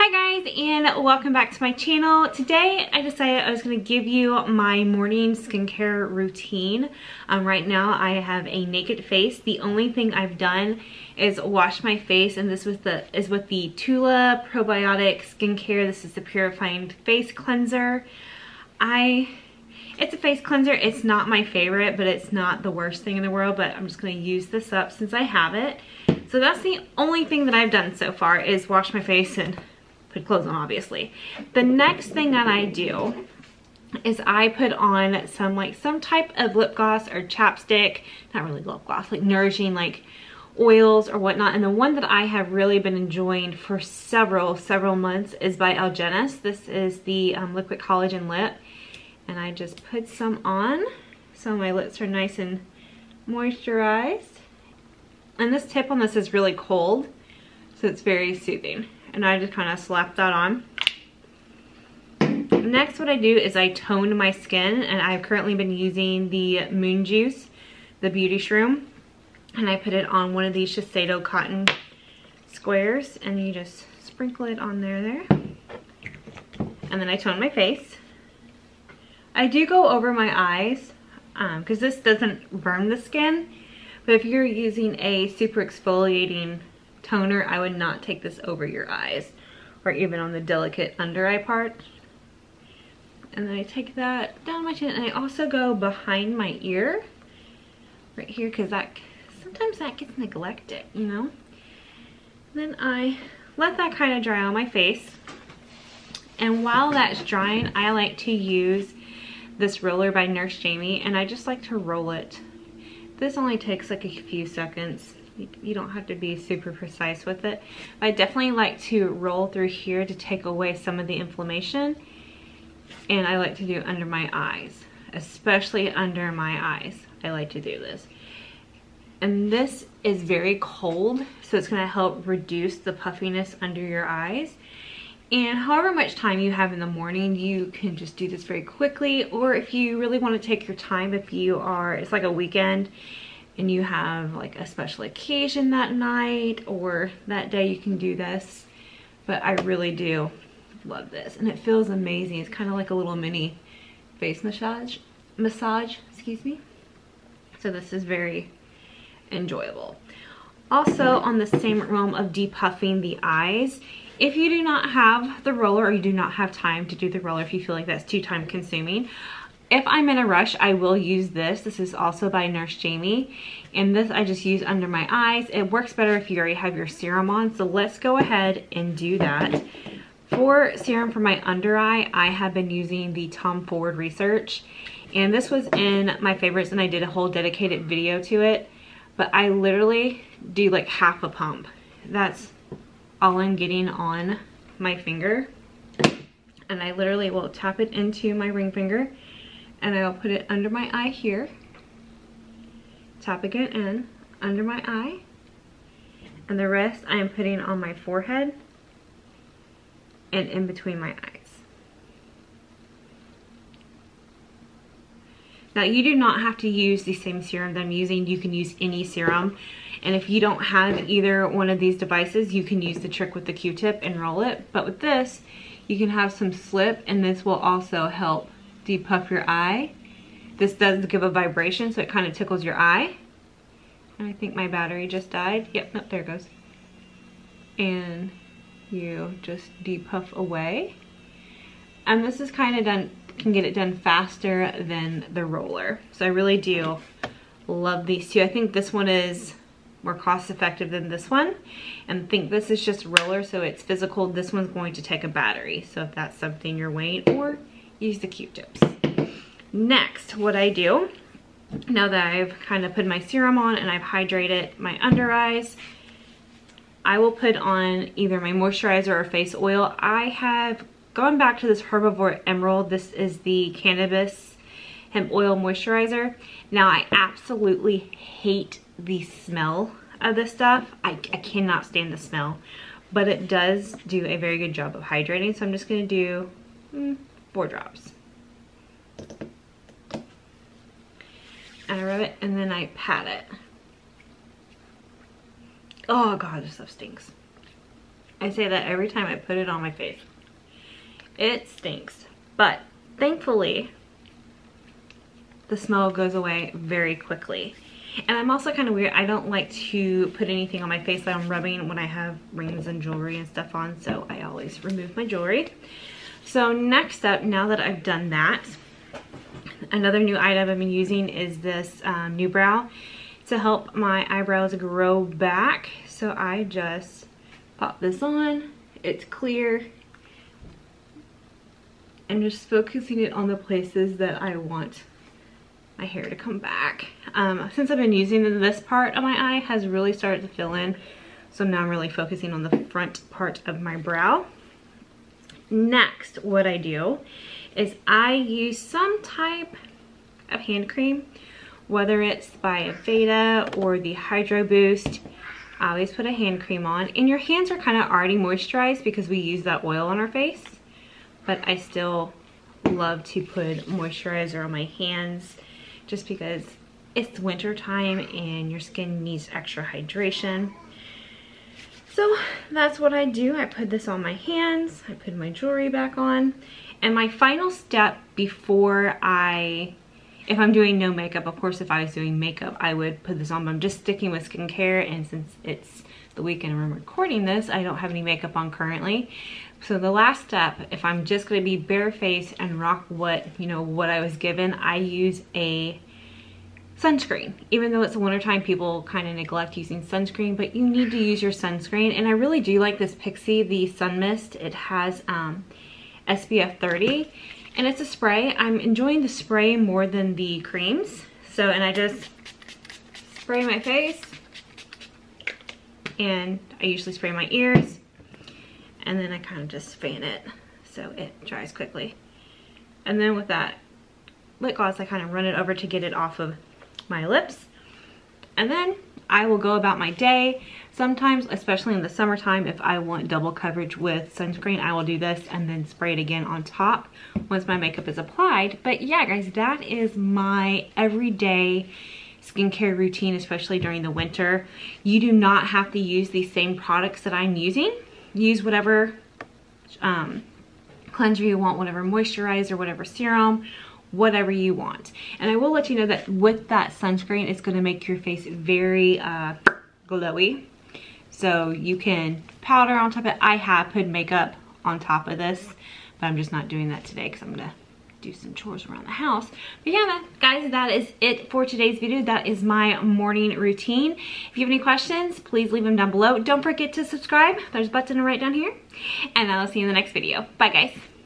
Hi guys and welcome back to my channel. Today I decided I was going to give you my morning skincare routine. Um, right now I have a naked face. The only thing I've done is wash my face and this with the is with the Tula Probiotic Skincare. This is the Purifying Face Cleanser. I it's a face cleanser. It's not my favorite, but it's not the worst thing in the world, but I'm just going to use this up since I have it. So that's the only thing that I've done so far is wash my face and put clothes on obviously. The next thing that I do is I put on some like some type of lip gloss or chapstick, not really lip gloss, like nourishing like oils or whatnot. And the one that I have really been enjoying for several, several months is by Algenist. This is the um, Liquid Collagen Lip. And I just put some on so my lips are nice and moisturized. And this tip on this is really cold, so it's very soothing and I just kind of slap that on. Next what I do is I tone my skin and I've currently been using the Moon Juice, the Beauty Shroom, and I put it on one of these Shiseido cotton squares and you just sprinkle it on there there. And then I tone my face. I do go over my eyes because um, this doesn't burn the skin, but if you're using a super exfoliating toner, I would not take this over your eyes or even on the delicate under eye part. And then I take that down my chin and I also go behind my ear right here because that sometimes that gets neglected, you know? Then I let that kind of dry on my face. And while that's drying, I like to use this roller by Nurse Jamie and I just like to roll it. This only takes like a few seconds you don't have to be super precise with it. I definitely like to roll through here to take away some of the inflammation. And I like to do under my eyes, especially under my eyes. I like to do this. And this is very cold, so it's gonna help reduce the puffiness under your eyes. And however much time you have in the morning, you can just do this very quickly. Or if you really wanna take your time, if you are, it's like a weekend, and you have like a special occasion that night or that day you can do this but I really do love this and it feels amazing. It's kind of like a little mini face massage massage excuse me. So this is very enjoyable. Also on the same realm of depuffing the eyes if you do not have the roller or you do not have time to do the roller if you feel like that's too time consuming if I'm in a rush, I will use this. This is also by Nurse Jamie. And this I just use under my eyes. It works better if you already have your serum on. So let's go ahead and do that. For serum for my under eye, I have been using the Tom Ford Research. And this was in my favorites and I did a whole dedicated video to it. But I literally do like half a pump. That's all I'm getting on my finger. And I literally will tap it into my ring finger and I'll put it under my eye here. Tap again in, under my eye. And the rest I am putting on my forehead and in between my eyes. Now you do not have to use the same serum that I'm using. You can use any serum. And if you don't have either one of these devices, you can use the trick with the Q-tip and roll it. But with this, you can have some slip and this will also help depuff your eye. This does give a vibration, so it kind of tickles your eye. And I think my battery just died. Yep, nope, there it goes. And you just depuff away. And this is kind of done, can get it done faster than the roller. So I really do love these two. I think this one is more cost effective than this one. And think this is just roller, so it's physical. This one's going to take a battery. So if that's something you're weighing, or use the Q-tips. Next, what I do, now that I've kind of put my serum on and I've hydrated my under eyes, I will put on either my moisturizer or face oil. I have gone back to this Herbivore Emerald. This is the Cannabis Hemp Oil Moisturizer. Now, I absolutely hate the smell of this stuff. I, I cannot stand the smell, but it does do a very good job of hydrating. So I'm just going to do mm, four drops. And I rub it and then I pat it. Oh god, this stuff stinks. I say that every time I put it on my face. It stinks. But thankfully, the smell goes away very quickly. And I'm also kind of weird. I don't like to put anything on my face that I'm rubbing when I have rings and jewelry and stuff on. So I always remove my jewelry. So next up, now that I've done that, another new item I've been using is this um, brow to help my eyebrows grow back. So I just pop this on. It's clear. And just focusing it on the places that I want my hair to come back. Um, since I've been using this part of my eye has really started to fill in. So now I'm really focusing on the front part of my brow. Next, what I do is I use some type of hand cream, whether it's by Aveda or the Hydro Boost. I always put a hand cream on. And your hands are kind of already moisturized because we use that oil on our face. But I still love to put moisturizer on my hands just because it's winter time and your skin needs extra hydration. So that's what I do. I put this on my hands. I put my jewelry back on. And my final step before I, if I'm doing no makeup, of course if I was doing makeup, I would put this on, but I'm just sticking with skincare and since it's the weekend I'm recording this, I don't have any makeup on currently. So the last step, if I'm just gonna be barefaced and rock what, you know, what I was given, I use a sunscreen. Even though it's a wintertime, people kind of neglect using sunscreen, but you need to use your sunscreen. And I really do like this Pixi, the Sun Mist. It has um, SPF 30 and it's a spray. I'm enjoying the spray more than the creams. So, and I just spray my face and I usually spray my ears and then I kind of just fan it so it dries quickly. And then with that lip gloss, I kind of run it over to get it off of my lips. And then I will go about my day. Sometimes, especially in the summertime, if I want double coverage with sunscreen, I will do this and then spray it again on top once my makeup is applied. But yeah, guys, that is my everyday skincare routine, especially during the winter. You do not have to use these same products that I'm using. Use whatever um, cleanser you want, whatever moisturizer, or whatever serum, whatever you want. And I will let you know that with that sunscreen, it's gonna make your face very uh, glowy. So you can powder on top of it. I have put makeup on top of this, but I'm just not doing that today because I'm gonna do some chores around the house. But yeah, guys, that is it for today's video. That is my morning routine. If you have any questions, please leave them down below. Don't forget to subscribe. There's a button right down here. And I'll see you in the next video. Bye, guys.